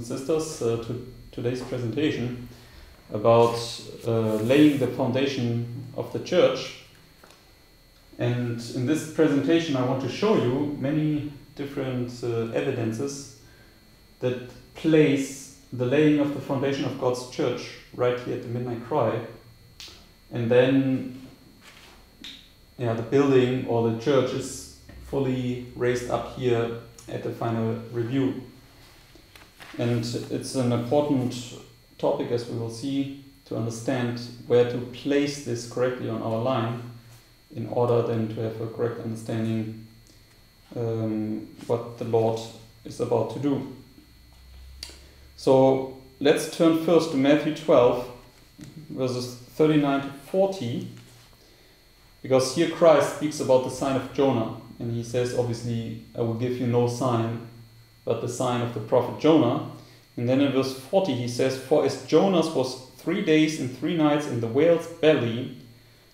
and sisters, uh, to today's presentation about uh, laying the foundation of the church. And in this presentation, I want to show you many different uh, evidences that place the laying of the foundation of God's church right here at the Midnight Cry. And then, yeah, the building or the church is fully raised up here at the final review. And it's an important topic, as we will see, to understand where to place this correctly on our line in order then to have a correct understanding um, what the Lord is about to do. So let's turn first to Matthew 12, verses 39 to 40, because here Christ speaks about the sign of Jonah, and he says, obviously, I will give you no sign but the sign of the prophet Jonah. And then in verse 40 he says, For as Jonas was three days and three nights in the whale's belly,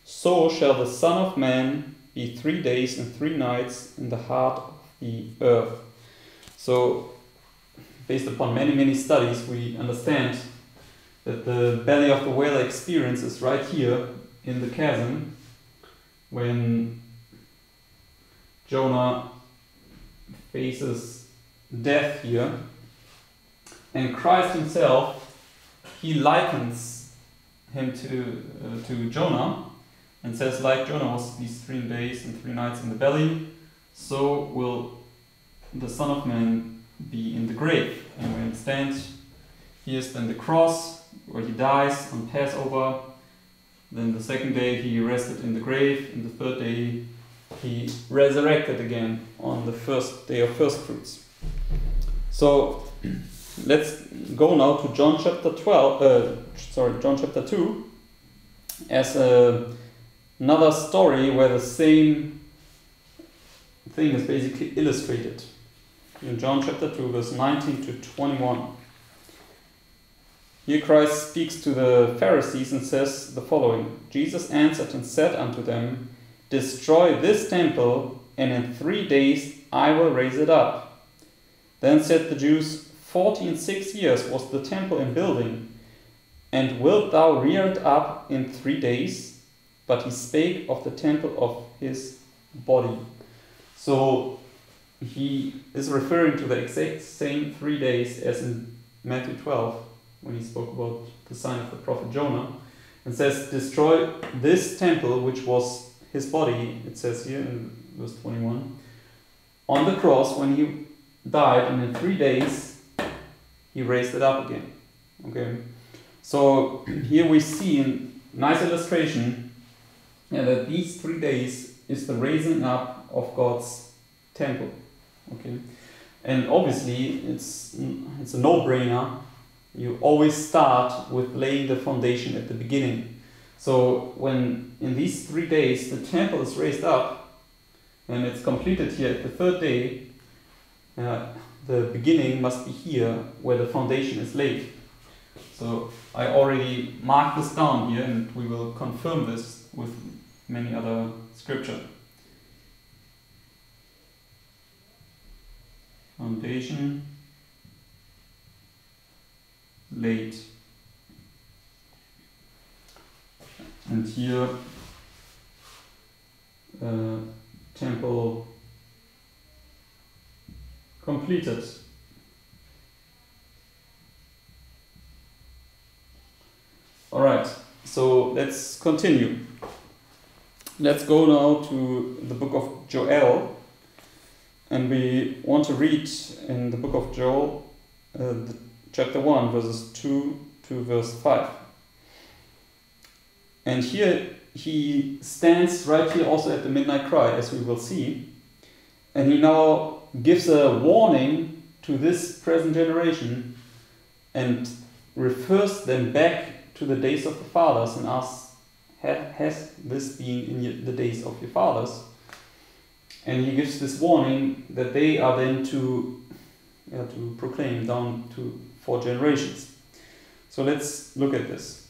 so shall the Son of Man be three days and three nights in the heart of the earth. So, based upon many, many studies, we understand that the belly of the whale experience is right here in the chasm when Jonah faces death here. And Christ himself, he likens him to, uh, to Jonah and says, like Jonah was these three days and three nights in the belly, so will the Son of Man be in the grave. And we understand here's then the cross where he dies on Passover. Then the second day he rested in the grave, and the third day he resurrected again on the first day of first fruits. So let's go now to John chapter 12, uh, sorry, John chapter 2, as a, another story where the same thing is basically illustrated. In John chapter 2, verse 19 to 21. Here Christ speaks to the Pharisees and says the following Jesus answered and said unto them, Destroy this temple, and in three days I will raise it up. Then said the Jews, Forty and six years was the temple in building, and wilt thou rear it up in three days? But he spake of the temple of his body. So he is referring to the exact same three days as in Matthew 12 when he spoke about the sign of the prophet Jonah and says, Destroy this temple which was his body, it says here in verse 21, on the cross when he died, and in three days he raised it up again. Okay, so here we see in nice illustration yeah, that these three days is the raising up of God's temple. Okay, and obviously it's it's a no-brainer. You always start with laying the foundation at the beginning. So when in these three days the temple is raised up and it's completed here at the third day, uh, the beginning must be here where the foundation is laid. So I already marked this down here and we will confirm this with many other scripture. Foundation laid. And here uh, temple completed. All right, so let's continue. Let's go now to the book of Joel, and we want to read in the book of Joel, uh, chapter 1, verses 2 to verse 5. And here he stands right here also at the midnight cry, as we will see. And he now gives a warning to this present generation and refers them back to the days of the fathers and asks, Has this been in the days of your fathers? And he gives this warning that they are then to, yeah, to proclaim down to four generations. So let's look at this.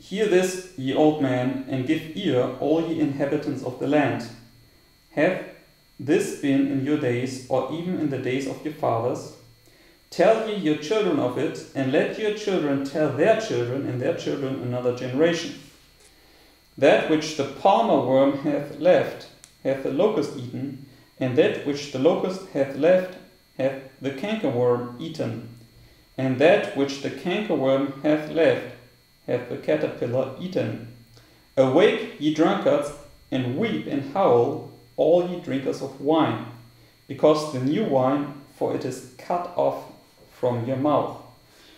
Hear this, ye old men, and give ear, all ye inhabitants of the land. Have this been in your days, or even in the days of your fathers, Tell ye your children of it, and let your children tell their children and their children another generation. That which the palmer worm hath left hath the locust eaten, and that which the locust hath left hath the cankerworm eaten, and that which the cankerworm hath left hath the caterpillar eaten. Awake, ye drunkards, and weep and howl, all ye drinkers of wine, because the new wine, for it is cut off from your mouth.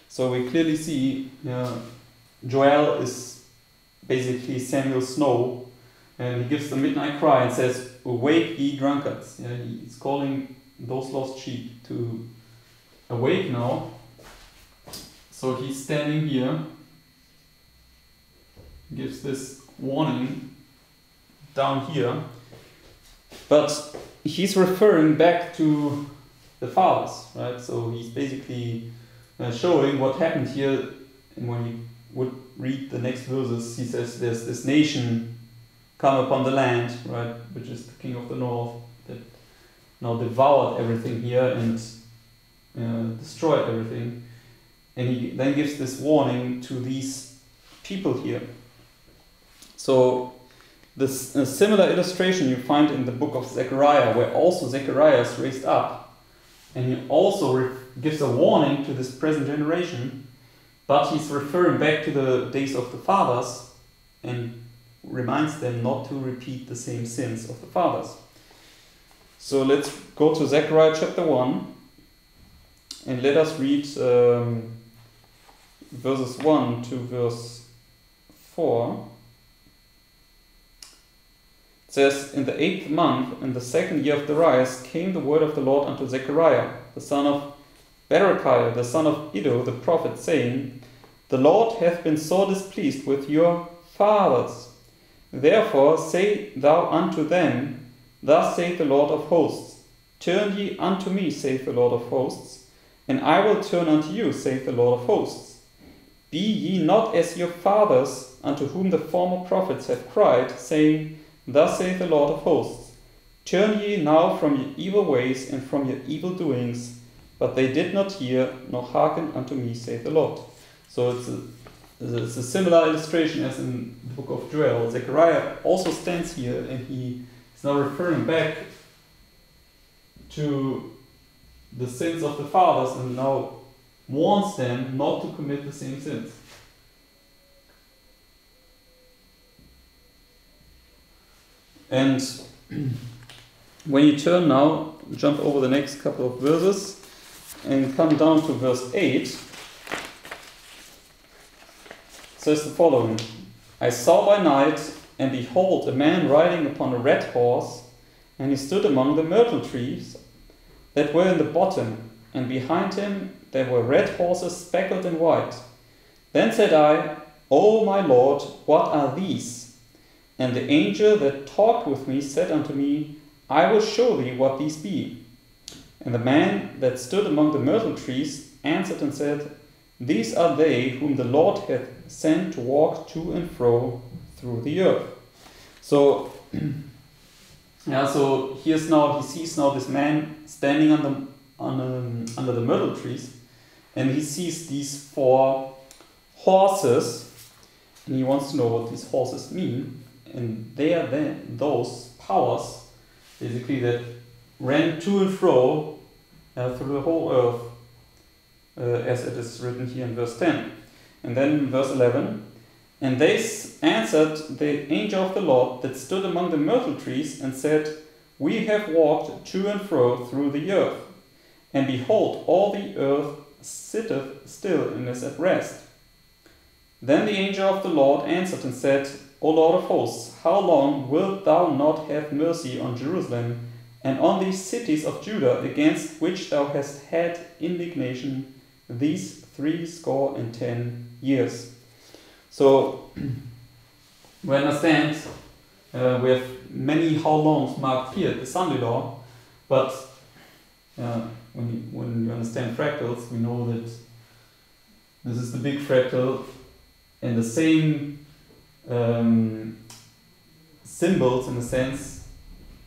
So we clearly see uh, Joel is basically Samuel Snow, and he gives the midnight cry and says, Awake, ye drunkards. Yeah, he's calling those lost sheep to awake now. So he's standing here, gives this warning down here, but he's referring back to the fathers, right? So he's basically uh, showing what happened here. And when you would read the next verses, he says there's this nation come upon the land, right, which is the king of the north that now devoured everything here and uh, destroyed everything. And he then gives this warning to these people here. So this a similar illustration you find in the book of Zechariah, where also Zechariah is raised up, and he also gives a warning to this present generation, but he's referring back to the days of the fathers and reminds them not to repeat the same sins of the fathers. So let's go to Zechariah chapter 1 and let us read um, verses 1 to verse 4 says, In the eighth month, in the second year of Darius, came the word of the Lord unto Zechariah, the son of Berechiah, the son of Iddo, the prophet, saying, The Lord hath been sore displeased with your fathers. Therefore say thou unto them, Thus saith the Lord of hosts, Turn ye unto me, saith the Lord of hosts, and I will turn unto you, saith the Lord of hosts. Be ye not as your fathers, unto whom the former prophets have cried, saying, Thus saith the Lord of hosts Turn ye now from your evil ways and from your evil doings. But they did not hear, nor hearken unto me, saith the Lord. So it's a, it's a similar illustration as in the book of Joel. Zechariah also stands here and he is now referring back to the sins of the fathers and now warns them not to commit the same sins. And when you turn now, jump over the next couple of verses and come down to verse 8, says the following I saw by night, and behold, a man riding upon a red horse, and he stood among the myrtle trees that were in the bottom, and behind him there were red horses speckled in white. Then said I, O my Lord, what are these? And the angel that talked with me said unto me, I will show thee what these be. And the man that stood among the myrtle trees answered and said, These are they whom the Lord hath sent to walk to and fro through the earth. So, yeah, so here's now, he sees now this man standing under, under, um, under the myrtle trees, and he sees these four horses, and he wants to know what these horses mean and they are then those powers basically that ran to and fro uh, through the whole earth uh, as it is written here in verse 10 and then verse 11 and they answered the angel of the lord that stood among the myrtle trees and said we have walked to and fro through the earth. And behold all the earth sitteth still and is at rest then the angel of the lord answered and said O Lord of hosts, how long wilt thou not have mercy on Jerusalem and on these cities of Judah against which thou hast had indignation these three score and ten years? So, we understand uh, we have many how longs marked here the Sunday law, but uh, when, you, when you understand fractals, we know that this is the big fractal and the same um, symbols in a sense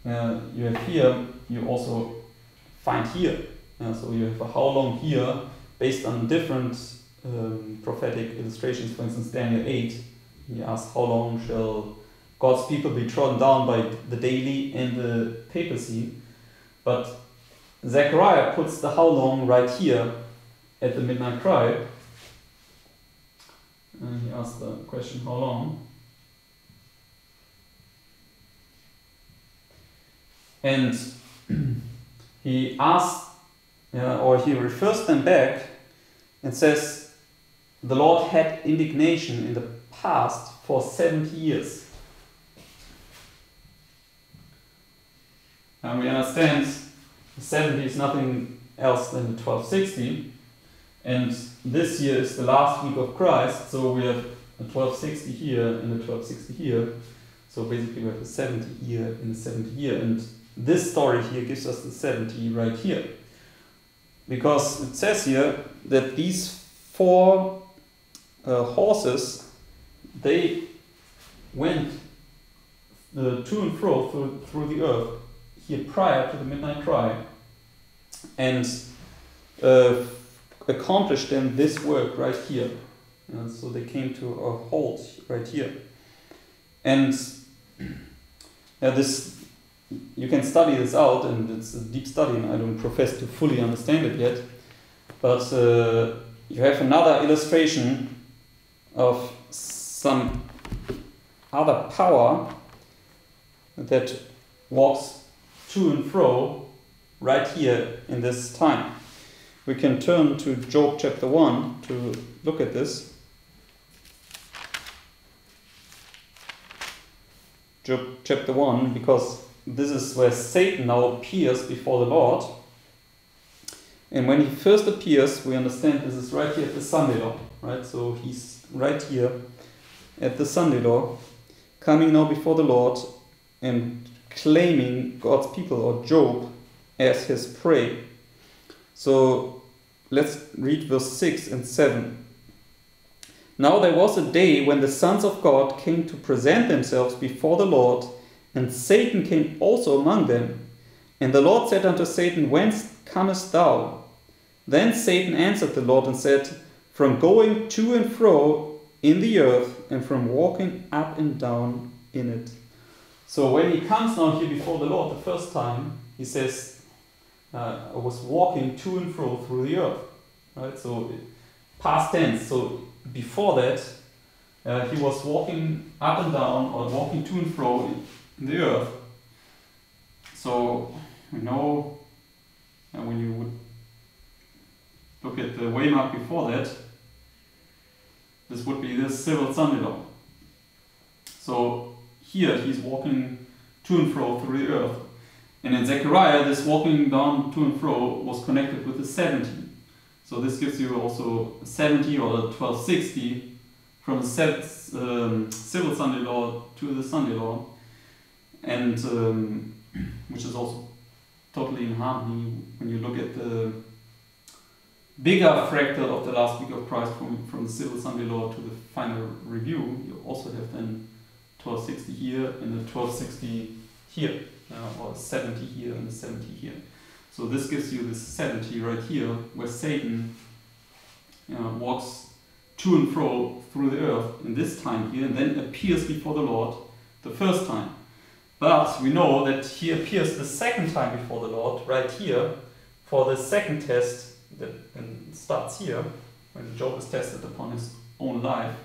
uh, you have here, you also find here. Yeah, so you have a how long here based on different um, prophetic illustrations. For instance, Daniel 8, he asks, How long shall God's people be trodden down by the daily and the papacy? But Zechariah puts the how long right here at the midnight cry. And he asks the question, How long? And he asks, uh, or he refers them back and says, the Lord had indignation in the past for 70 years. And we understand 70 is nothing else than the 1260. And this year is the last week of Christ, so we have a 1260 here and a 1260 here. So basically we have a 70 year and a 70 year. And this story here gives us the 70 right here. Because it says here that these four uh, horses, they went uh, to and fro through, through the earth here prior to the midnight cry and uh, accomplished then this work right here. And so they came to a halt right here. And yeah, this you can study this out, and it's a deep study, and I don't profess to fully understand it yet. But uh, you have another illustration of some other power that walks to and fro right here in this time. We can turn to Job chapter 1 to look at this. Job chapter 1, because this is where Satan now appears before the Lord. And when he first appears, we understand this is right here at the Sunday law, right? So he's right here at the Sunday law, coming now before the Lord and claiming God's people or Job as his prey. So let's read verse 6 and 7. Now there was a day when the sons of God came to present themselves before the Lord and Satan came also among them. And the Lord said unto Satan, Whence comest thou? Then Satan answered the Lord and said, From going to and fro in the earth, and from walking up and down in it. So when he comes now here before the Lord the first time, he says, uh, I was walking to and fro through the earth. Right? So past tense. So before that, uh, he was walking up and down or walking to and fro in the earth. So we know uh, when you would look at the waymark before that, this would be this civil Sunday law. So here he's walking to and fro through the earth. And in Zechariah, this walking down to and fro was connected with the 70. So this gives you also 70 or 1260 from the um, civil Sunday law to the Sunday law and um, which is also totally in harmony when you look at the bigger fractal of the last week of Christ from, from the civil Sunday law to the final review, you also have then 1260 here and the 1260 here, uh, or 70 here and 70 here. So this gives you this 70 right here, where Satan uh, walks to and fro through the earth in this time here, and then appears before the Lord the first time. But we know that he appears the second time before the Lord, right here, for the second test that starts here, when Job is tested upon his own life.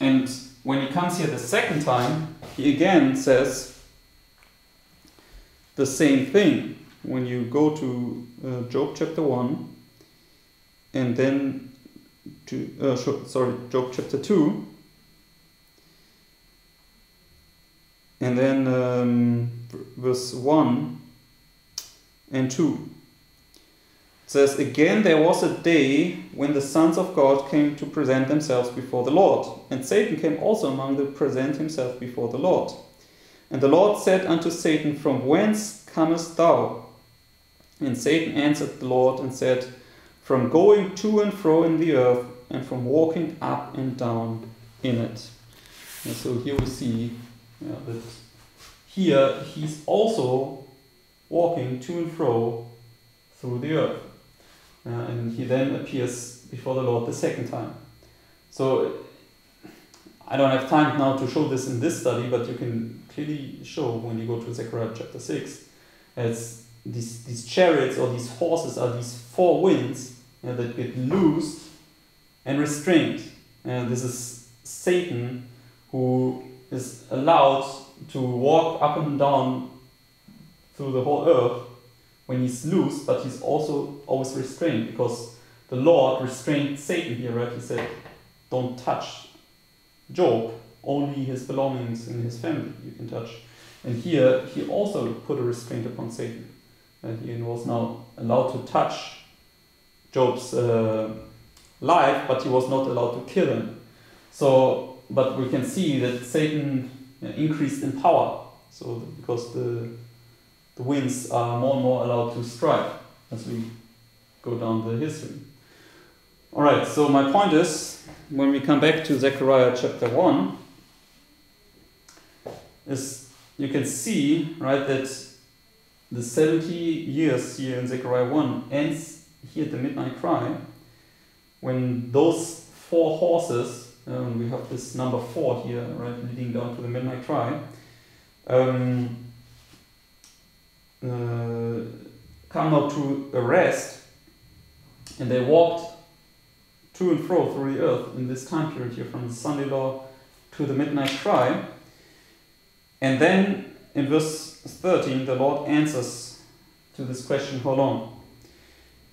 And when he comes here the second time, he again says the same thing. When you go to uh, Job chapter 1, and then to, uh, sorry, Job chapter 2, And then um, verse 1 and 2 it says, Again there was a day when the sons of God came to present themselves before the Lord, and Satan came also among them to present himself before the Lord. And the Lord said unto Satan, From whence comest thou? And Satan answered the Lord and said, From going to and fro in the earth, and from walking up and down in it. And so here we see that here he's also walking to and fro through the earth. Uh, and he then appears before the Lord the second time. So I don't have time now to show this in this study, but you can clearly show when you go to Zechariah chapter 6. as these, these chariots or these horses are these four winds uh, that get loosed and restrained. And this is Satan who is allowed to walk up and down through the whole earth when he's loose, but he's also always restrained because the Lord restrained Satan here, right? He said, Don't touch Job, only his belongings and his family you can touch. And here he also put a restraint upon Satan. And he was now allowed to touch Job's uh, life, but he was not allowed to kill him. So, but we can see that Satan uh, increased in power. So, because the the winds are more and more allowed to strike as we go down the history. Alright, so my point is when we come back to Zechariah chapter 1, is you can see right that the 70 years here in Zechariah 1 ends here at the midnight cry when those four horses um, we have this number four here right leading down to the midnight cry um, uh, come now to a rest, and they walked to and fro through the earth in this time period here, from the Sunday law to the midnight cry. And then in verse 13, the Lord answers to this question, How long?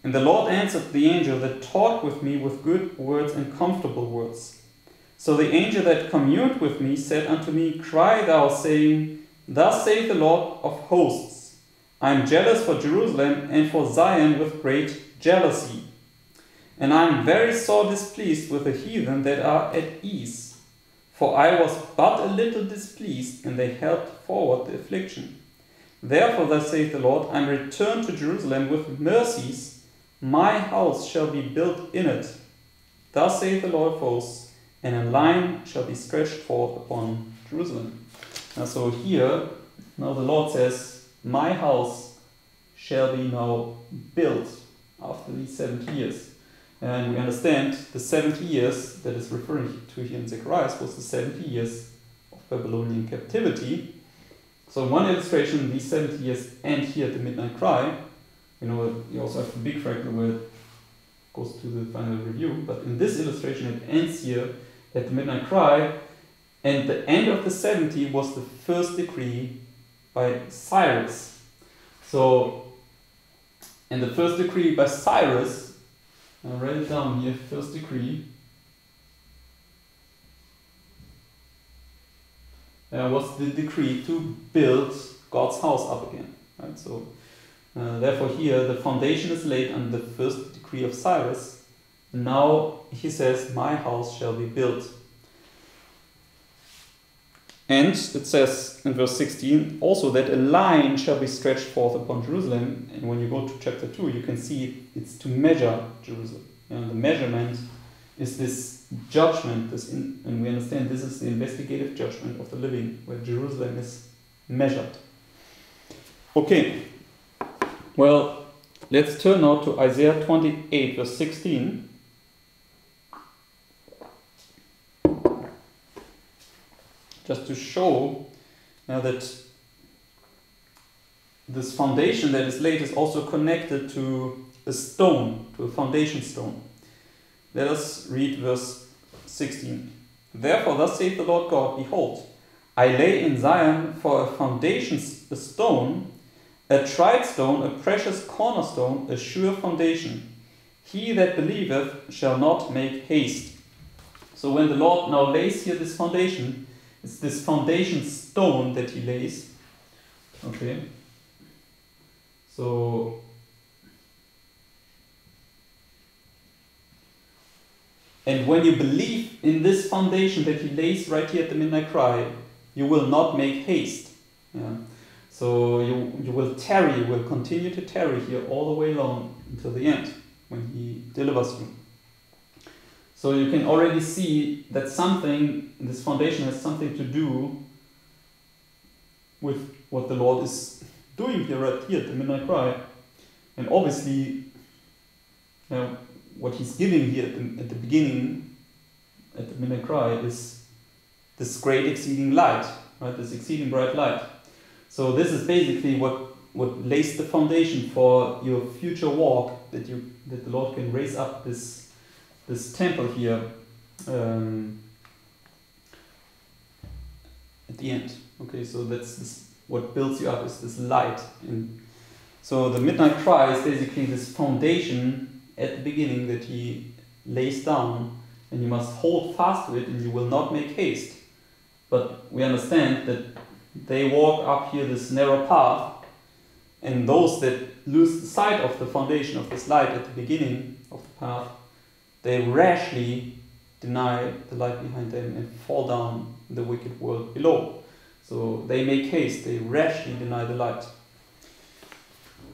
And the Lord answered the angel that talked with me with good words and comfortable words. So the angel that communed with me said unto me, Cry thou, saying, Thus saith the Lord of hosts. I am jealous for Jerusalem and for Zion with great jealousy. And I am very sore displeased with the heathen that are at ease. For I was but a little displeased, and they helped forward the affliction. Therefore, thus saith the Lord, I am returned to Jerusalem with mercies, my house shall be built in it. Thus saith the Lord of hosts, and a line shall be stretched forth upon Jerusalem. Now, so here, now the Lord says, my house shall be now built after these 70 years. And we understand the 70 years that is referring to here in Zechariah was the 70 years of Babylonian captivity. So, in one illustration, these 70 years end here at the midnight cry. You know, you also have the big fractal where it goes to the final review, but in this illustration, it ends here at the midnight cry, and the end of the 70 was the first decree by Cyrus. So, in the first decree by Cyrus, I write it down here, first decree, uh, was the decree to build God's house up again. Right? So, uh, therefore, here the foundation is laid under the first decree of Cyrus. Now he says, My house shall be built and it says in verse 16 also that a line shall be stretched forth upon Jerusalem. And when you go to chapter 2, you can see it's to measure Jerusalem. And the measurement is this judgment, this in, and we understand this is the investigative judgment of the living, where Jerusalem is measured. Okay, well, let's turn now to Isaiah 28, verse 16. Just to show uh, that this foundation that is laid is also connected to a stone, to a foundation stone. Let us read verse 16. Therefore, thus saith the Lord God Behold, I lay in Zion for a foundation a stone, a tried stone, a precious cornerstone, a sure foundation. He that believeth shall not make haste. So, when the Lord now lays here this foundation, it's this foundation stone that he lays. Okay. So And when you believe in this foundation that he lays right here at the midnight cry, you will not make haste. Yeah. So you, you will tarry, you will continue to tarry here all the way along until the end when he delivers you. So you can already see that something, this foundation has something to do with what the Lord is doing here right here at the midnight cry. And obviously, uh, what he's giving here at the, at the beginning, at the midnight cry, is this great exceeding light, right? This exceeding bright light. So this is basically what what lays the foundation for your future walk that you that the Lord can raise up this this temple here um, at the end. Okay, so that's this, what builds you up is this light. And so the midnight cry is basically this foundation at the beginning that he lays down, and you must hold fast to it, and you will not make haste. But we understand that they walk up here this narrow path and those that lose sight of the foundation of this light at the beginning of the path, they rashly deny the light behind them and fall down in the wicked world below. So they make haste, they rashly deny the light.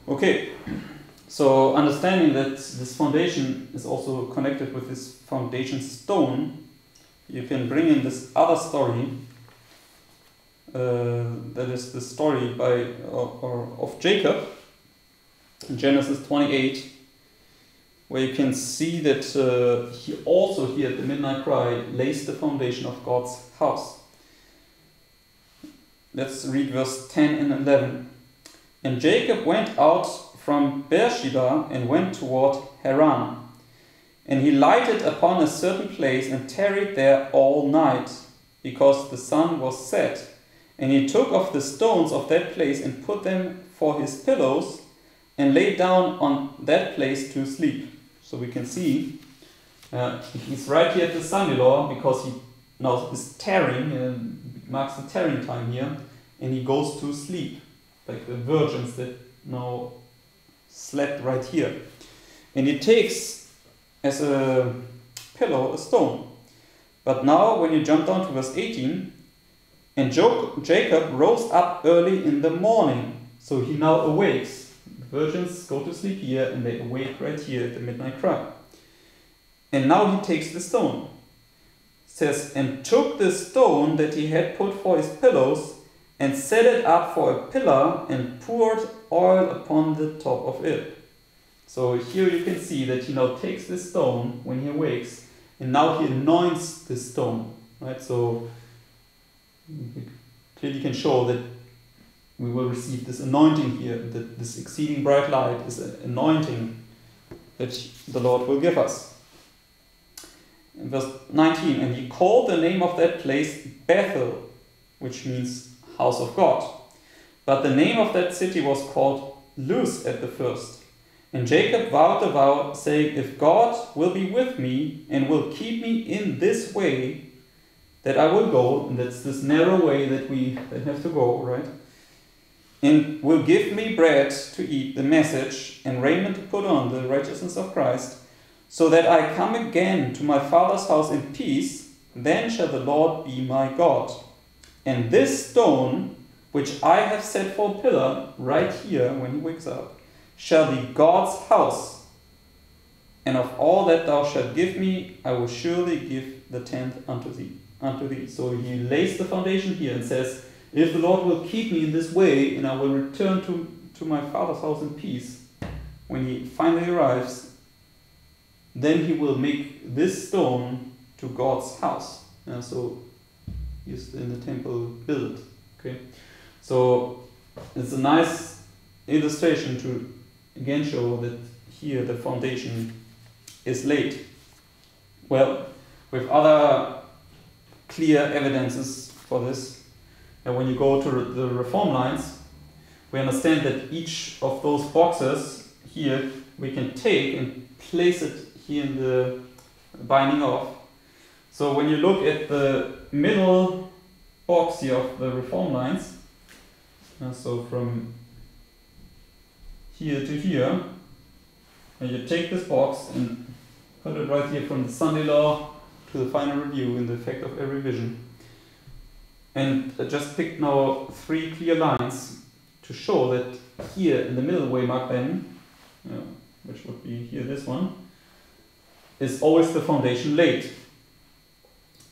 Okay, so understanding that this foundation is also connected with this foundation stone, you can bring in this other story uh, that is the story by or, or of Jacob in Genesis 28, where you can see that uh, he also here at the midnight cry lays the foundation of God's house. Let's read verse 10 and 11. And Jacob went out from Beersheba and went toward Haran. And he lighted upon a certain place and tarried there all night, because the sun was set. And he took off the stones of that place and put them for his pillows and lay down on that place to sleep. So we can see uh, he's right here at the Sunday law because he now is tarrying and marks the tarrying time here, and he goes to sleep, like the virgins that now slept right here. And he takes as a pillow a stone. But now, when you jump down to verse 18, and Jacob rose up early in the morning. So he now awakes. The virgins go to sleep here and they awake right here at the midnight cry. And now he takes the stone. Says, and took the stone that he had put for his pillows and set it up for a pillar and poured oil upon the top of it. So here you can see that he now takes this stone when he awakes and now he anoints this stone. Right? So clearly can show that we will receive this anointing here, that this exceeding bright light is an anointing that the Lord will give us. In verse 19, and he called the name of that place Bethel, which means house of God. But the name of that city was called Luz at the first. And Jacob vowed a vow, saying, If God will be with me and will keep me in this way, that I will go, and that's this narrow way that we that have to go, right? And will give me bread to eat, the message, and raiment to put on, the righteousness of Christ, so that I come again to my father's house in peace, then shall the Lord be my God. And this stone, which I have set for a pillar, right here when he wakes up, shall be God's house. And of all that thou shalt give me, I will surely give the tenth unto thee unto thee. So he lays the foundation here and says, If the Lord will keep me in this way, and I will return to, to my father's house in peace, when he finally arrives, then he will make this stone to God's house. And so he's in the temple built. Okay, so it's a nice illustration to again show that here the foundation is laid. Well, with other clear evidences for this. And when you go to the reform lines, we understand that each of those boxes here we can take and place it here in the binding off. So when you look at the middle box here of the reform lines, uh, so from here to here, and you take this box and put it right here from the Sunday law to the final review in the effect of every vision. And I just picked now three clear lines to show that here in the middle way marked then, which would be here this one, is always the foundation laid.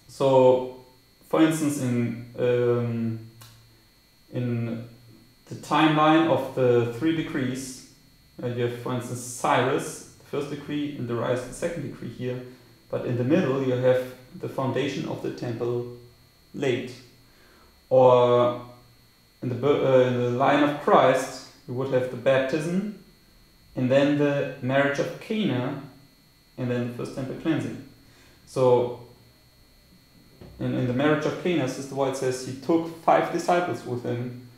So, for instance, in um, in the timeline of the three decrees, Uh, you have, for instance, Cyrus, the first decree, and Darius, the second decree here. But in the middle, you have the foundation of the temple laid. Or in the, uh, in the line of Christ, you would have the baptism, and then the marriage of Cana, and then the first temple cleansing. So, in, in the marriage of Cana, Sister White says he took five disciples with him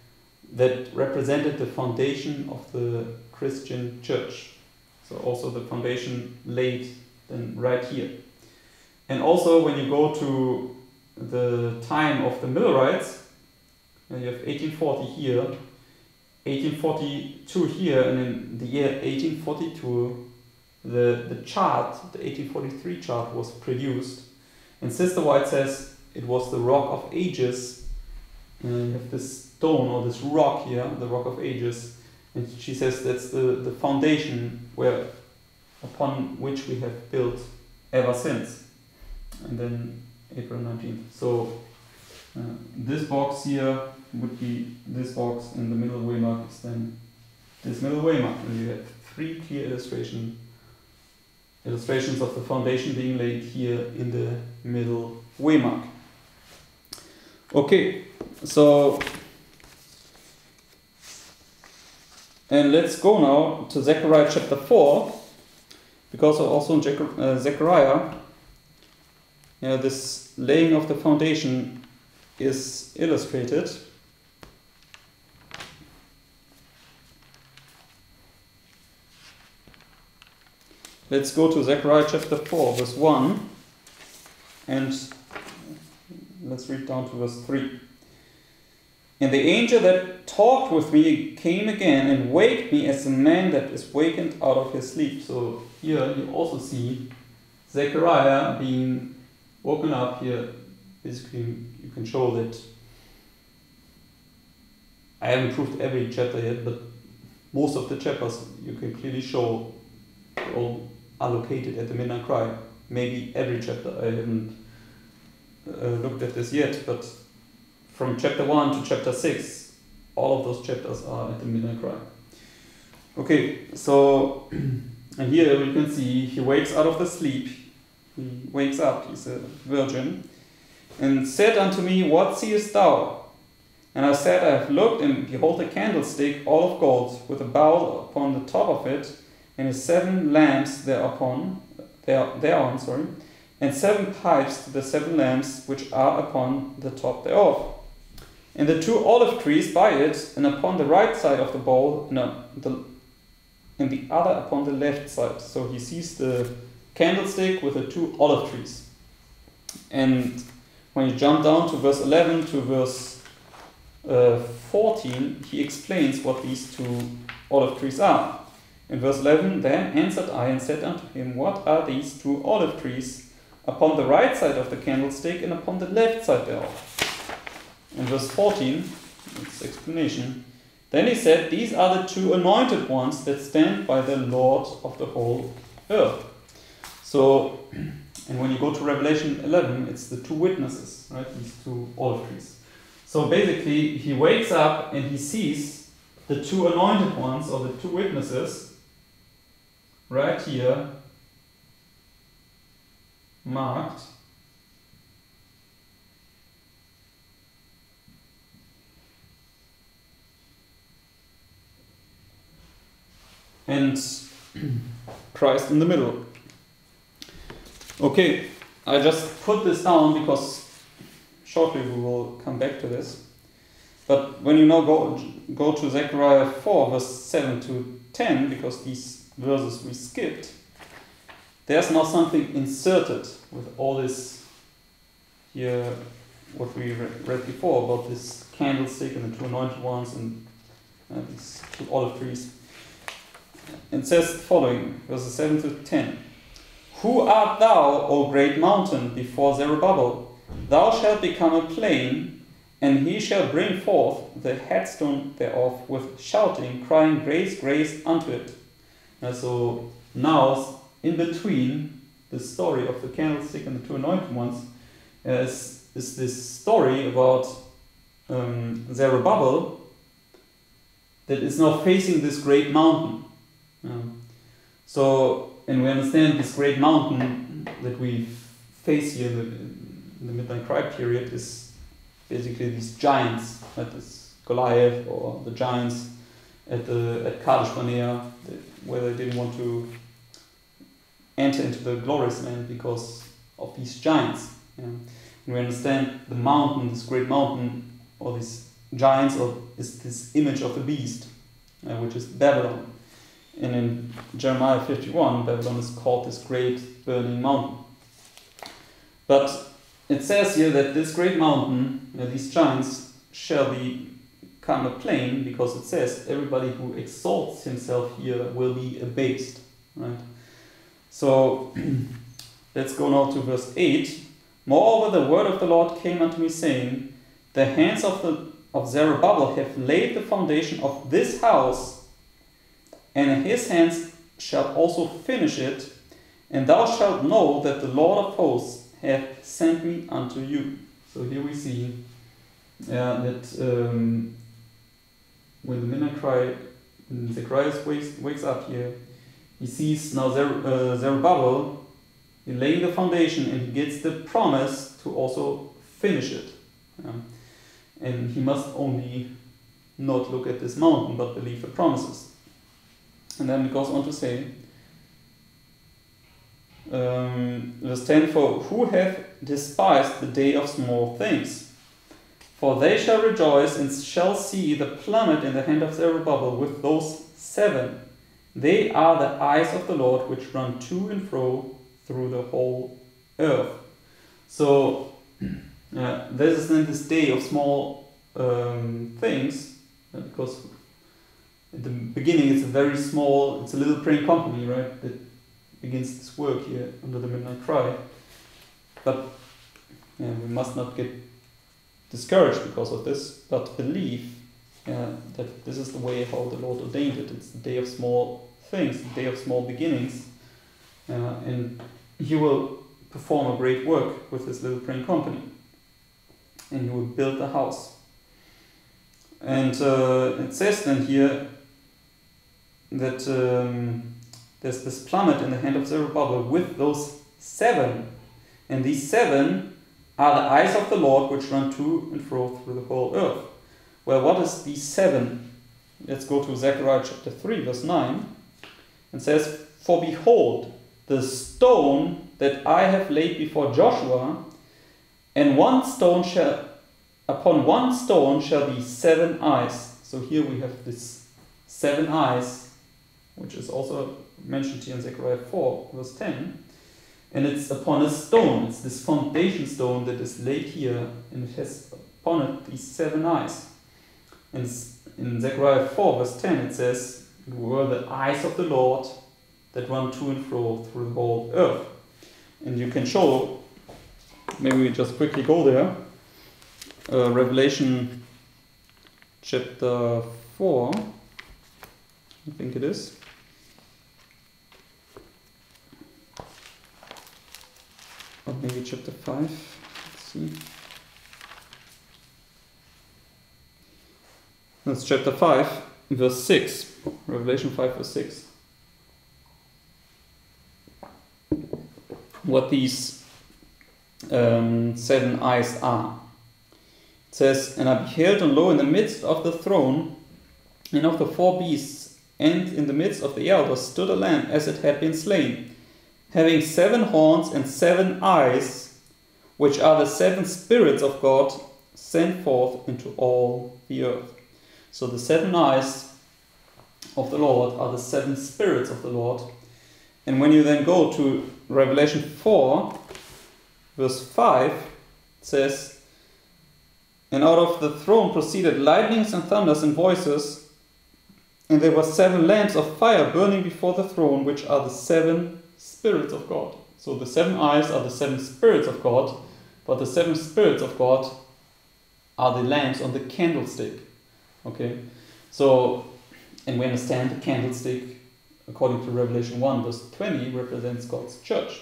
that represented the foundation of the Christian church. So, also the foundation laid then right here. And also, when you go to the time of the Millerites, and you have 1840 here, 1842 here, and in the year 1842, the, the chart, the 1843 chart, was produced. And Sister White says it was the Rock of Ages. And you have this stone or this rock here, the Rock of Ages. And she says that's the, the foundation where upon which we have built ever since. And then April 19th. So uh, this box here would be this box in the middle waymark is then this middle waymark. And you have three clear illustration, illustrations of the foundation being laid here in the middle waymark. Okay, so and let's go now to Zechariah chapter 4 because also in uh, Yeah, this laying of the foundation is illustrated. Let's go to Zechariah chapter 4, verse 1, and let's read down to verse 3. And the angel that talked with me came again and waked me as a man that is wakened out of his sleep. So here you also see Zechariah being woken up here. Basically, you can show that I haven't proved every chapter yet, but most of the chapters you can clearly show all are located at the midnight cry. Maybe every chapter. I haven't uh, looked at this yet, but from chapter 1 to chapter 6, all of those chapters are at the midnight cry. Okay, so and here you can see he wakes out of the sleep. He wakes up, he's a virgin, and said unto me, What seest thou? And I said, I have looked, and behold, a candlestick, all of gold, with a bowl upon the top of it, and seven lamps thereupon, there, thereon, sorry, and seven pipes to the seven lamps which are upon the top thereof. And the two olive trees by it, and upon the right side of the bowl, no, the, and the other upon the left side. So he sees the candlestick with the two olive trees. And when you jump down to verse 11 to verse uh, 14, he explains what these two olive trees are. In verse 11, then answered I and said unto him, What are these two olive trees upon the right side of the candlestick and upon the left side thereof? In verse 14, its explanation, then he said, These are the two anointed ones that stand by the Lord of the whole earth. So, and when you go to Revelation 11, it's the two witnesses, right? These two olive trees. So basically, he wakes up and he sees the two anointed ones, or the two witnesses, right here marked and Christ in the middle. Okay, I just put this down because shortly we will come back to this. But when you now go, go to Zechariah 4, verse 7 to 10, because these verses we skipped, there's now something inserted with all this here, what we read before about this candlestick and the two anointed ones and uh, these two olive trees. It says the following, verses 7 to 10. Who art thou, O great mountain, before Zerubbabel? Thou shalt become a plain, and he shall bring forth the headstone thereof with shouting, crying, Grace, grace unto it. And so now, in between the story of the candlestick and the two anointed ones, is, is this story about um, Zerubbabel that is now facing this great mountain. Um, so, and we understand this great mountain that we face here in the, in the Midnight Cry period is basically these giants, like this Goliath or the giants at the at Kadesh Barnea, where they didn't want to enter into the glorious land because of these giants. Yeah. And we understand the mountain, this great mountain, or these giants, or is this image of the beast, uh, which is Babylon. And in Jeremiah 51, Babylon is called this great burning mountain. But it says here that this great mountain, these giants, shall be become a plain because it says everybody who exalts himself here will be abased. Right? So let's go now to verse 8. Moreover, the word of the Lord came unto me, saying, The hands of, the, of Zerubbabel have laid the foundation of this house, and his hands shall also finish it, and thou shalt know that the Lord of hosts hath sent me unto you. So here we see uh, that um, when the midnight cry, Zacharias wakes, wakes up here, he sees now Zer, uh, Zerubbabel laying the foundation and he gets the promise to also finish it. And he must only not look at this mountain but believe the promises. And then it goes on to say, um, verse 10 For who hath despised the day of small things? For they shall rejoice and shall see the plummet in the hand of Zerubbabel with those seven. They are the eyes of the Lord which run to and fro through the whole earth. So, uh, this is then this day of small um, things, uh, because at the beginning it's a very small, it's a little praying company, right? That begins this work here under the midnight cry. But yeah, we must not get discouraged because of this, but believe that this is the way how the Lord ordained it. It's the day of small things, the day of small beginnings. Uh, and He will perform a great work with His little praying company. And He will build the house. And uh, it says then here that um, there's this plummet in the hand of Zerubbabel with those seven. And these seven are the eyes of the Lord which run to and fro through the whole earth. Well, what is these seven? Let's go to Zechariah chapter 3, verse 9. And says, For behold, the stone that I have laid before Joshua, and one stone shall upon one stone shall be seven eyes. So here we have this seven eyes, which is also mentioned here in Zechariah 4, verse 10. And it's upon a stone, it's this foundation stone that is laid here, and it has upon it these seven eyes. And in Zechariah 4, verse 10, it says, Were the eyes of the Lord that run to and fro through the whole earth. And you can show, maybe we just quickly go there, uh, Revelation chapter 4, I think it is. Or maybe chapter 5. Let's see. That's chapter 5, verse 6. Revelation 5, verse 6. What these um, seven eyes are. It says, And I beheld, and lo, in the midst of the throne, and of the four beasts, and in the midst of the elders, stood a lamb as it had been slain having seven horns and seven eyes, which are the seven spirits of God sent forth into all the earth. So the seven eyes of the Lord are the seven spirits of the Lord. And when you then go to Revelation 4, verse 5, it says, And out of the throne proceeded lightnings and thunders and voices, and there were seven lamps of fire burning before the throne, which are the seven spirits of God. So the seven eyes are the seven spirits of God, but the seven spirits of God are the lamps on the candlestick. Okay? So, and we understand the candlestick, according to Revelation 1, verse 20, represents God's church.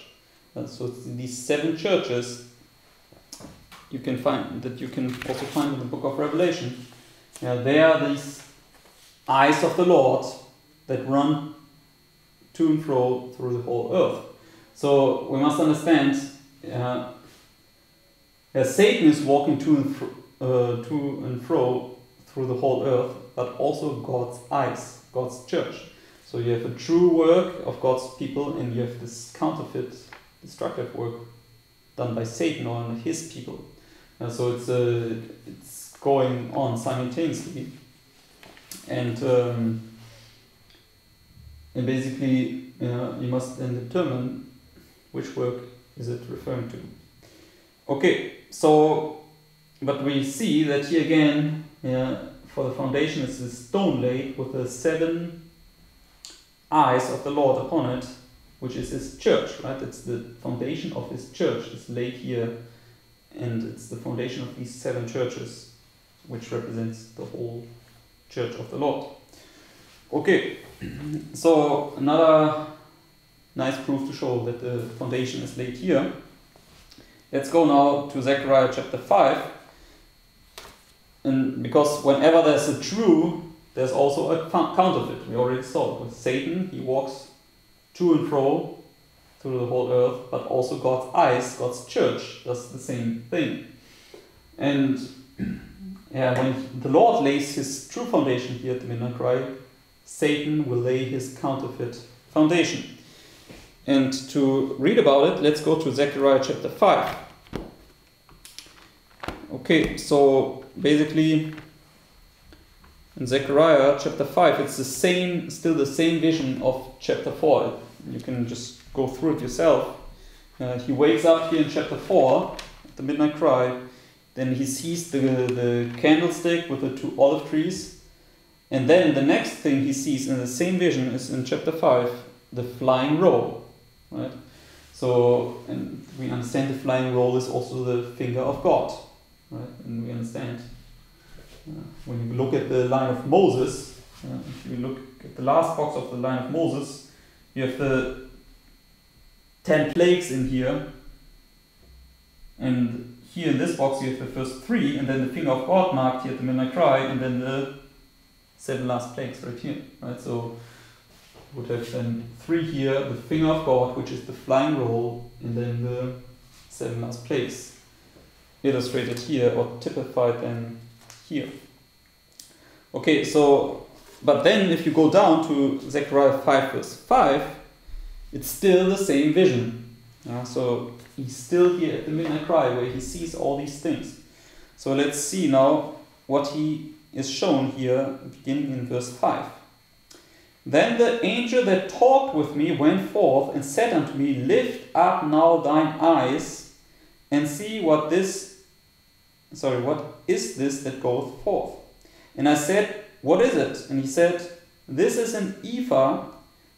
And so these seven churches you can find that you can also find in the book of Revelation. Yeah, they are these eyes of the Lord that run to and fro through the whole earth. So we must understand uh, Satan is walking to and, fro, uh, to and fro through the whole earth, but also God's eyes, God's church. So you have a true work of God's people, and you have this counterfeit, destructive work done by Satan or his people. Uh, so it's uh, it's going on simultaneously, and um, and basically you must then determine which work is it referring to. Okay, so but we see that here again, yeah, for the foundation is a stone laid with the seven eyes of the Lord upon it, which is his church, right? It's the foundation of his church is laid here, and it's the foundation of these seven churches, which represents the whole church of the Lord. Okay, so another nice proof to show that the foundation is laid here. Let's go now to Zechariah chapter 5. And because whenever there's a true, there's also a counterfeit. We already saw it with Satan, he walks to and fro through the whole earth, but also God's eyes, God's church, does the same thing. And yeah, when the Lord lays his true foundation here at the midnight cry, Satan will lay his counterfeit foundation. And to read about it, let's go to Zechariah chapter 5. Okay, so basically in Zechariah chapter 5, it's the same, still the same vision of chapter 4. You can just go through it yourself. Uh, he wakes up here in chapter 4, the midnight cry. Then he sees the, the candlestick with the two olive trees. And then the next thing he sees in the same vision is in chapter 5, the flying roll. Right? So, and we understand the flying roll is also the finger of God. Right? And we understand uh, when you look at the line of Moses, uh, if you look at the last box of the line of Moses, you have the ten plagues in here, and here in this box you have the first three, and then the finger of God marked here at the midnight cry, and then the seven last plagues right here. Right, so would have then three here, the finger of God, which is the flying roll, and then the seven last plagues illustrated here or typified then here. Okay, so, but then if you go down to Zechariah 5 verse 5, it's still the same vision. Uh, so he's still here at the midnight cry where he sees all these things. So let's see now what he is shown here beginning in verse 5. Then the angel that talked with me went forth and said unto me, Lift up now thine eyes and see what this sorry, what is this that goeth forth? And I said, What is it? And he said, This is an ephah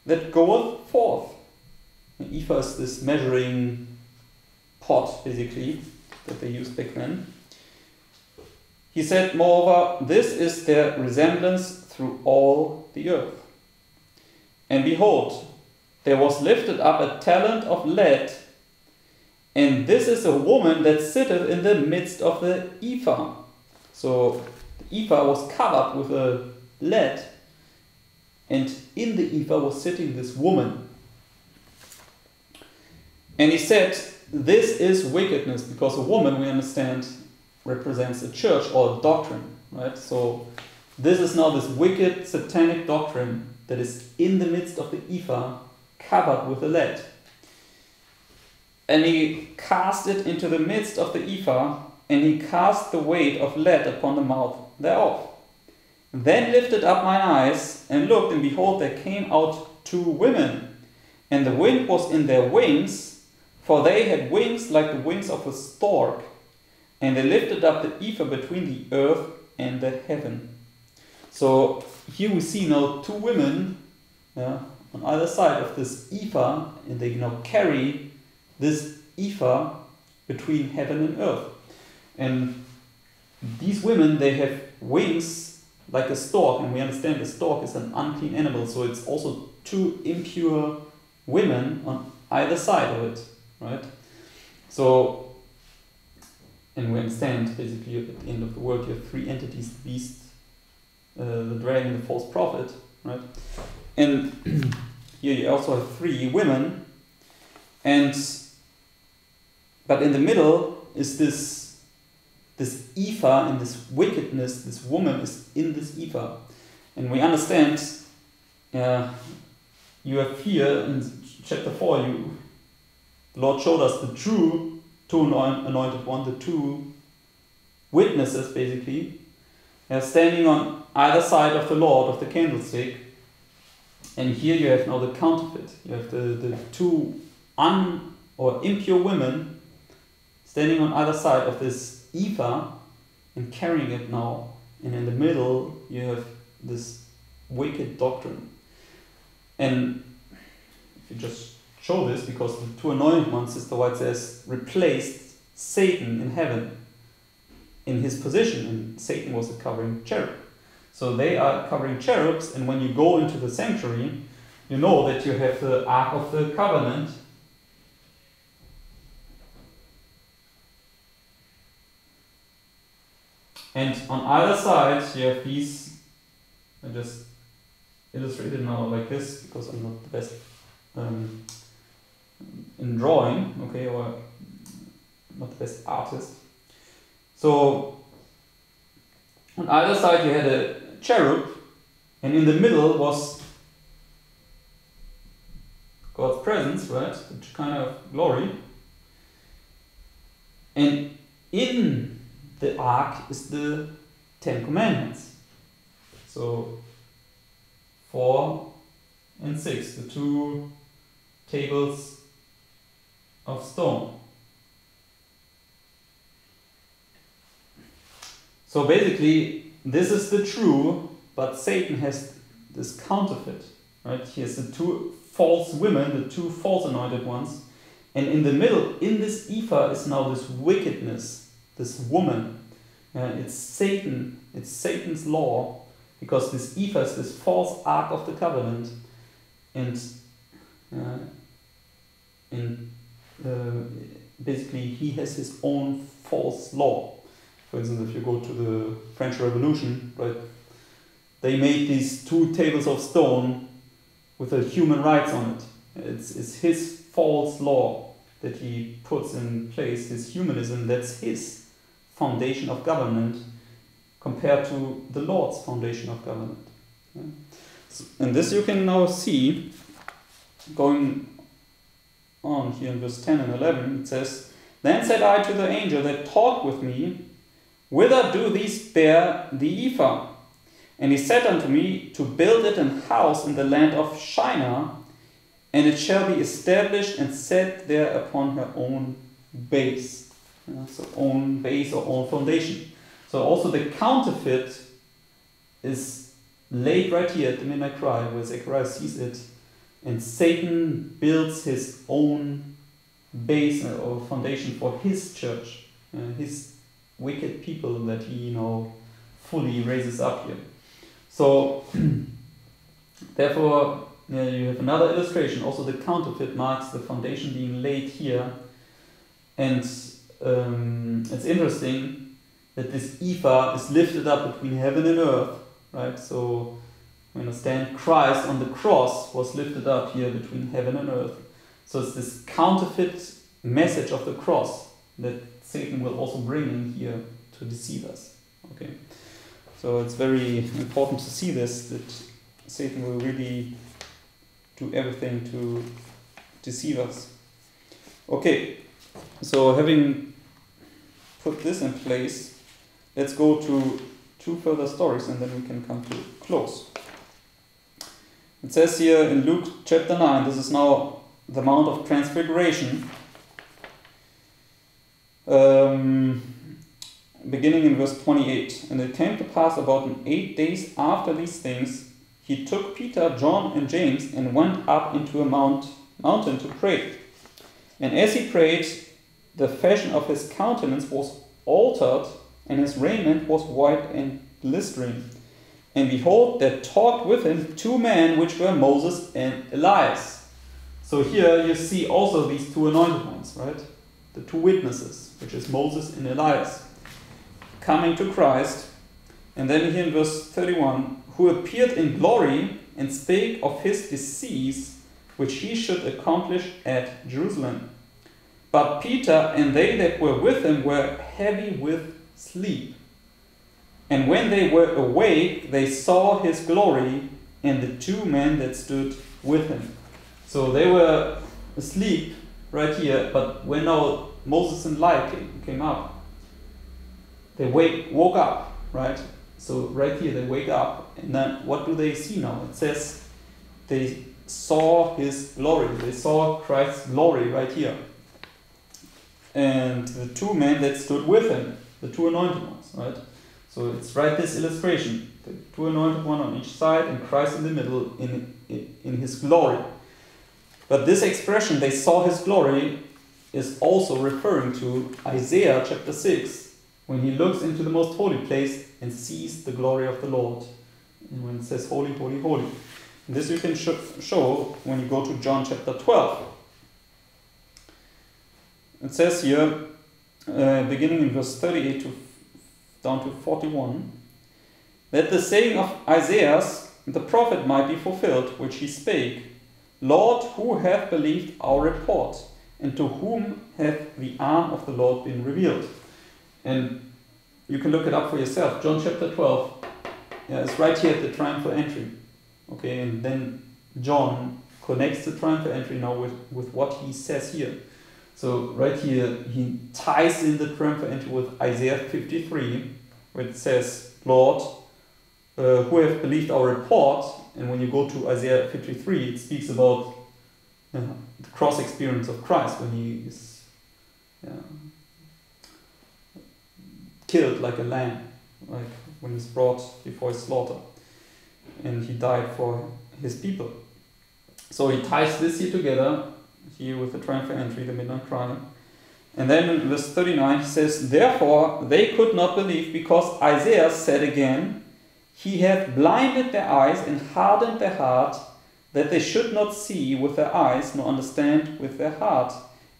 that goeth forth. An ephah is this measuring pot, basically, that they used back then. He said, Moreover, this is their resemblance through all the earth. And behold, there was lifted up a talent of lead and this is a woman that sitteth in the midst of the ephah. So the ephah was covered with a lead, and in the ephah was sitting this woman. And he said, This is wickedness, because a woman, we understand, represents a church or a doctrine, right? So this is now this wicked satanic doctrine that is in the midst of the ephah, covered with a lead. And he cast it into the midst of the ephah, and he cast the weight of lead upon the mouth thereof. Then lifted up mine eyes, and looked, and behold, there came out two women, and the wind was in their wings, for they had wings like the wings of a stork, and they lifted up the ephah between the earth and the heaven. So here we see now two women yeah, on either side of this ephah, and they now carry this ephah between heaven and earth. And these women, they have wings like a stork, and we understand the stork is an unclean animal, so it's also two impure women on either side of it, right? So, and we understand basically at the end of the world you have three entities the beast, uh, the dragon, the false prophet, right? And here you also have three women, and but in the middle is this this ephah and this wickedness. This woman is in this ephah, and we understand. Uh, you have here in chapter four. You the Lord showed us the true two anointed one, the two witnesses basically. Are standing on either side of the Lord of the candlestick. And here you have now the counterfeit. You have the, the two un or impure women standing on either side of this ephah and carrying it now. And in the middle you have this wicked doctrine. And if you just show this, because the two anointed ones, Sister White says, replaced Satan in heaven in his position, and Satan was a covering cherub. So they are covering cherubs, and when you go into the sanctuary, you know that you have the Ark of the Covenant. And on either side, you have these. I just illustrated now like this because I'm not the best um, in drawing, okay, or not the best artist. So on either side you had a cherub, and in the middle was God's presence, right? Which kind of glory. And in the ark is the Ten Commandments. So four and six, the two tables of stone. So basically, this is the true, but Satan has this counterfeit. Right? He has the two false women, the two false anointed ones, and in the middle, in this ephah, is now this wickedness, this woman. Uh, it's Satan, it's Satan's law, because this ephah is this false ark of the covenant, and uh, in Uh, basically he has his own false law for instance, if you go to the French Revolution, right, they made these two tables of stone with a human rights on it. It's, it's his false law that he puts in place, his humanism, that's his foundation of government compared to the Lord's foundation of government. Yeah? And this you can now see going on here in verse 10 and 11. It says, Then said I to the angel that talked with me, Whither do these bear the ephah? And he said unto me, To build it an house in the land of Shinar, and it shall be established and set there upon her own base. so own base or own foundation. So also the counterfeit is laid right here at the midnight cry, where Zechariah sees it, and Satan builds his own base or foundation for his church, uh, his wicked people that he, you know, fully raises up here. So, therefore, you have another illustration. Also, the counterfeit marks the foundation being laid here. And um, it's interesting that this ephah is lifted up between heaven and earth, right? So, we understand Christ on the cross was lifted up here between heaven and earth. So, it's this counterfeit message of the cross that Satan will also bring in here to deceive us. Okay, so it's very important to see this that Satan will really do everything to deceive us. Okay, so having put this in place, let's go to two further stories and then we can come to close. It says here in Luke chapter 9, this is now the Mount of Transfiguration. Um, beginning in verse 28. And it came to pass about eight days after these things, he took Peter, John, and James and went up into a mount, mountain to pray. And as he prayed, the fashion of his countenance was altered, and his raiment was white and glistering. And behold, there talked with him two men, which were Moses and Elias. So here you see also these two anointed ones, right? The two witnesses which is Moses and Elias, coming to Christ. And then here in verse 31, who appeared in glory and spake of his decease which he should accomplish at Jerusalem. But Peter and they that were with him were heavy with sleep. And when they were awake, they saw his glory and the two men that stood with him. So they were asleep right here, but when now Moses and Elijah came, came up, they wake, woke up, right? So right here they wake up, and then what do they see now? It says they saw his glory. They saw Christ's glory right here. And the two men that stood with him, the two anointed ones, right? So it's right this illustration. The two anointed one on each side and Christ in the middle in, in, in his glory. But this expression, they saw his glory, is also referring to Isaiah chapter 6, when he looks into the most holy place and sees the glory of the Lord. And when it says holy, holy, holy. And this you can sh show when you go to John chapter 12. It says here, uh, beginning in verse 38 to down to 41, that the saying of Isaiah the prophet might be fulfilled, which he spake, Lord, who hath believed our report, and to whom hath the arm of the Lord been revealed? And you can look it up for yourself. John chapter 12. Yeah, it's right here at the triumphal entry. Okay, and then John connects the triumphal entry now with, with what he says here. So right here, he ties in the triumphal entry with Isaiah 53, where it says, Lord, uh, who have believed our report. And when you go to Isaiah 53, it speaks about uh, the cross experience of Christ when he is yeah, killed like a lamb, like when he's brought before his slaughter. And he died for his people. So he ties this here together, here with the triumphal entry, the midnight cry. And then in verse 39 he says, Therefore they could not believe, because Isaiah said again, He hath blinded their eyes and hardened their heart, that they should not see with their eyes, nor understand with their heart,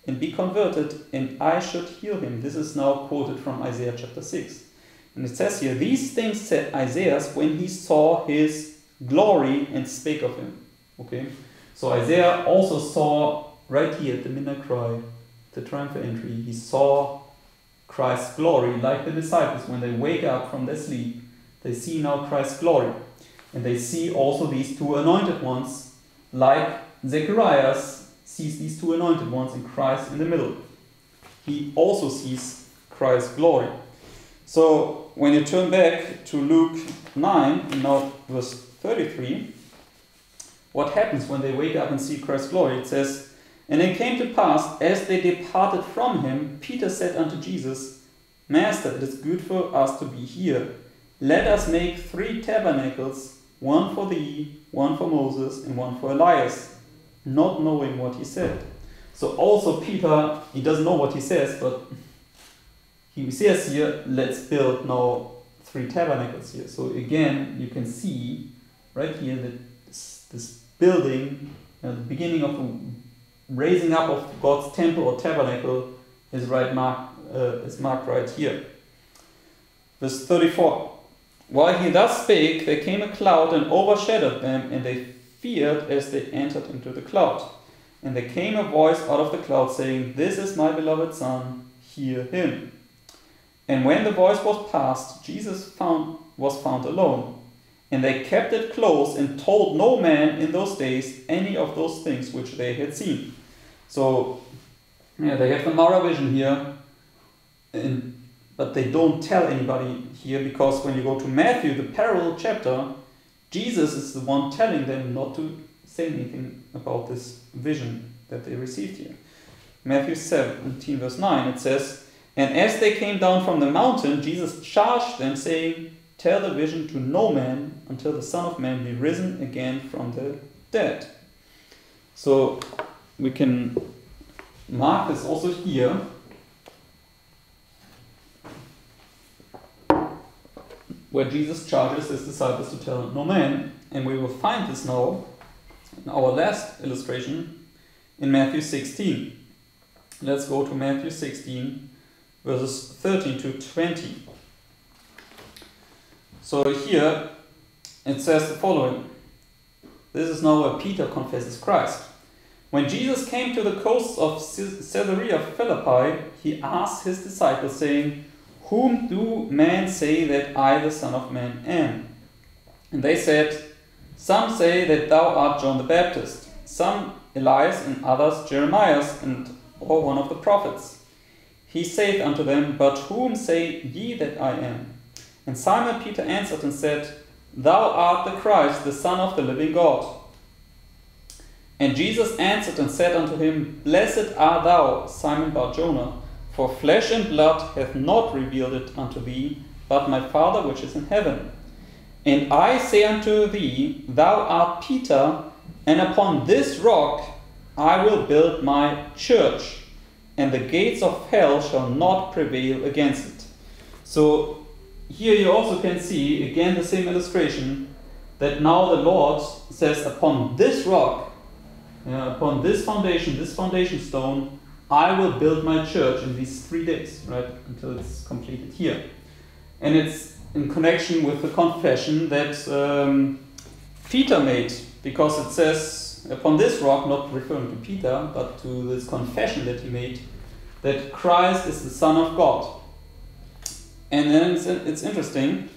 and be converted, and I should heal him. This is now quoted from Isaiah chapter 6. And it says here, These things said Isaiah when he saw his glory and spake of him. Okay? So Isaiah also saw right here the midnight cry, the triumphal entry, he saw Christ's glory, like the disciples when they wake up from their sleep, they see now Christ's glory. And they see also these two anointed ones, like Zechariah sees these two anointed ones in Christ in the middle. He also sees Christ's glory. So when you turn back to Luke 9, and now verse 33, what happens when they wake up and see Christ's glory? It says, And it came to pass, as they departed from him, Peter said unto Jesus, Master, it is good for us to be here. Let us make three tabernacles, one for thee, one for Moses, and one for Elias, not knowing what he said. So also Peter, he doesn't know what he says, but he says here, let's build now three tabernacles here. So again, you can see right here that this, this building, uh, the beginning of the raising up of God's temple or tabernacle is right marked, uh, is marked right here. Verse 34. While he thus spake, there came a cloud and overshadowed them, and they feared as they entered into the cloud. And there came a voice out of the cloud saying, This is my beloved Son, hear him. And when the voice was past, Jesus found, was found alone. And they kept it close and told no man in those days any of those things which they had seen. So, yeah, they have the Mara vision here, but they don't tell anybody here because when you go to Matthew, the parallel chapter, Jesus is the one telling them not to say anything about this vision that they received here. Matthew 17, verse 9, it says, And as they came down from the mountain, Jesus charged them, saying, Tell the vision to no man until the Son of Man be risen again from the dead. So we can mark this also here. Where Jesus charges his disciples to tell no man, and we will find this now in our last illustration in Matthew 16. Let's go to Matthew 16, verses 13 to 20. So here it says the following. This is now where Peter confesses Christ. When Jesus came to the coasts of Caesarea Philippi, he asked his disciples, saying, Whom do men say that I, the Son of Man, am? And they said, Some say that thou art John the Baptist, some Elias, and others Jeremiah, and or one of the prophets. He saith unto them, But whom say ye that I am? And Simon Peter answered and said, Thou art the Christ, the Son of the living God. And Jesus answered and said unto him, Blessed art thou, Simon Bar-Jonah, for flesh and blood hath not revealed it unto thee, but my Father which is in heaven. And I say unto thee, Thou art Peter, and upon this rock I will build my church, and the gates of hell shall not prevail against it. So here you also can see, again, the same illustration that now the Lord says, Upon this rock, uh, upon this foundation, this foundation stone, I will build my church in these three days, right, until it's completed here. And it's in connection with the confession that um, Peter made, because it says, upon this rock, not referring to Peter, but to this confession that he made, that Christ is the Son of God. And then it's, it's interesting.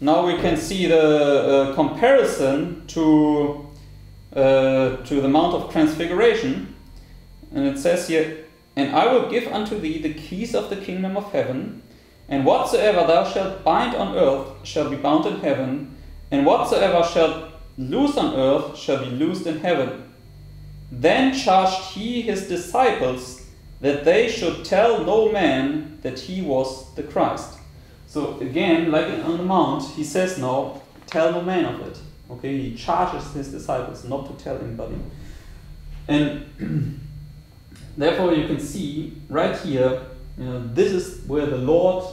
Now we can see the uh, comparison to, uh, to the Mount of Transfiguration. And it says here, And I will give unto thee the keys of the kingdom of heaven, and whatsoever thou shalt bind on earth shall be bound in heaven, and whatsoever shalt loose on earth shall be loosed in heaven. Then charged he his disciples that they should tell no man that he was the Christ. So again, like on the mount, he says no, tell no man of it. Okay, he charges his disciples not to tell anybody. And therefore you can see right here, you know, this is where the Lord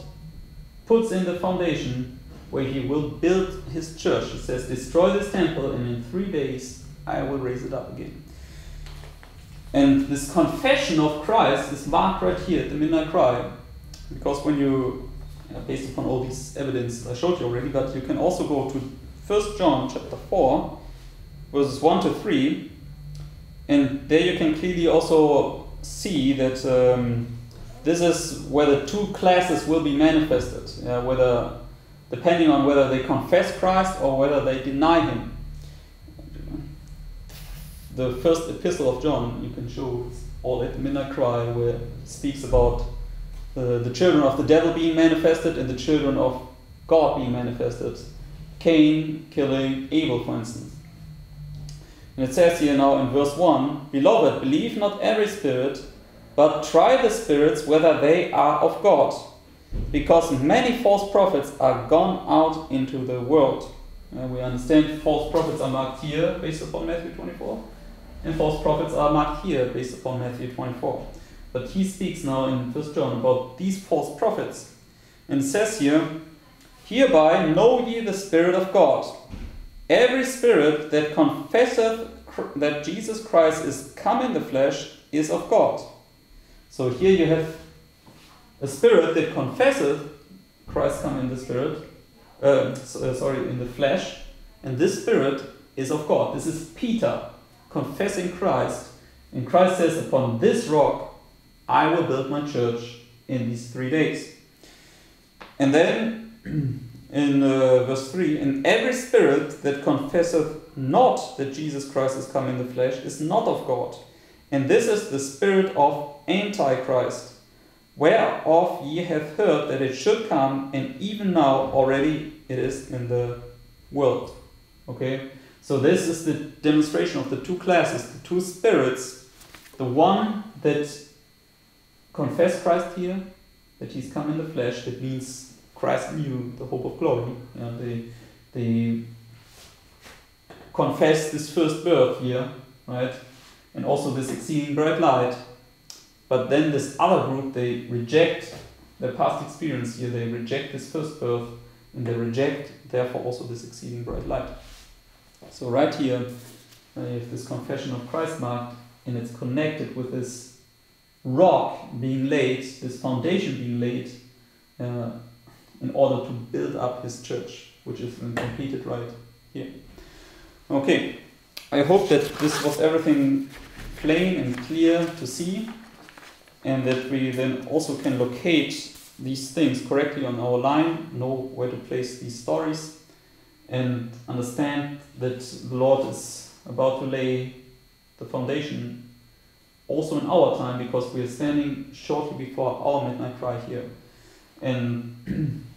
puts in the foundation where he will build his church. He says, Destroy this temple, and in three days I will raise it up again. And this confession of Christ is marked right here at the midnight cry. Because when you, based upon all these evidence I showed you already, but you can also go to 1 John chapter 4, verses 1 to 3, and there you can clearly also see that um, this is where the two classes will be manifested, whether depending on whether they confess Christ or whether they deny him the first epistle of John, you can show all at the midnight cry, where it speaks about uh, the children of the devil being manifested and the children of God being manifested. Cain killing Abel, for instance. And it says here now in verse 1 Beloved, believe not every spirit, but try the spirits whether they are of God, because many false prophets are gone out into the world. And we understand false prophets are marked here based upon Matthew 24 and false prophets are marked here based upon Matthew 24. But he speaks now in 1 John about these false prophets. And says here, Hereby know ye the Spirit of God. Every spirit that confesseth that Jesus Christ is come in the flesh is of God. So here you have a spirit that confesseth Christ come in the spirit, uh, uh sorry, in the flesh, and this spirit is of God. This is Peter confessing Christ. And Christ says, Upon this rock I will build my church in these three days. And then in uh, verse 3 And every spirit that confesseth not that Jesus Christ is come in the flesh is not of God. And this is the spirit of Antichrist, whereof ye have heard that it should come, and even now already it is in the world. Okay? So this is the demonstration of the two classes, the two spirits, the one that confess Christ here, that he's come in the flesh, that means Christ knew the hope of glory. You know, they, they confess this first birth here, right? And also this exceeding bright light. But then this other group, they reject their past experience here, they reject this first birth, and they reject, therefore, also this exceeding bright light. So right here, uh, you have this confession of Christ marked, and it's connected with this rock being laid, this foundation being laid, uh, in order to build up his church, which is completed right here. Okay, I hope that this was everything plain and clear to see, and that we then also can locate these things correctly on our line, know where to place these stories, and understand that the Lord is about to lay the foundation also in our time because we are standing shortly before our midnight cry here and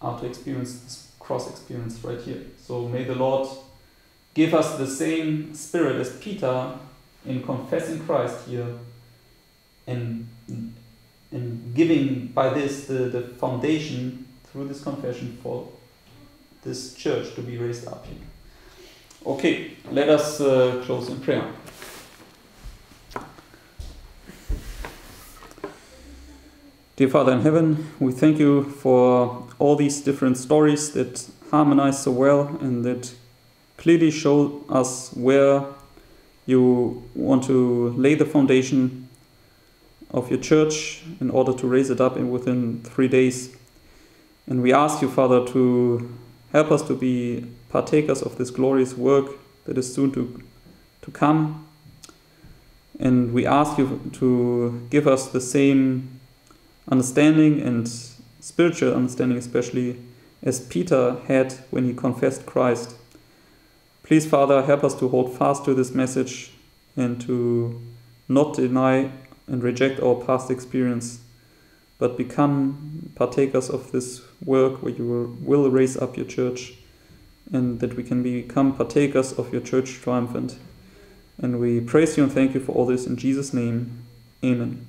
are to experience this cross experience right here. So may the Lord give us the same spirit as Peter in confessing Christ here and, and giving by this the, the foundation through this confession for this church to be raised up here. Okay, let us uh, close in prayer. Dear Father in heaven, we thank you for all these different stories that harmonize so well and that clearly show us where you want to lay the foundation of your church in order to raise it up in within three days. And we ask you, Father, to help us to be partakers of this glorious work that is soon to, to come. And we ask you to give us the same understanding and spiritual understanding, especially as Peter had when he confessed Christ. Please, Father, help us to hold fast to this message and to not deny and reject our past experience, but become partakers of this work where you will raise up your church and that we can become partakers of your church triumphant. And we praise you and thank you for all this in Jesus' name. Amen.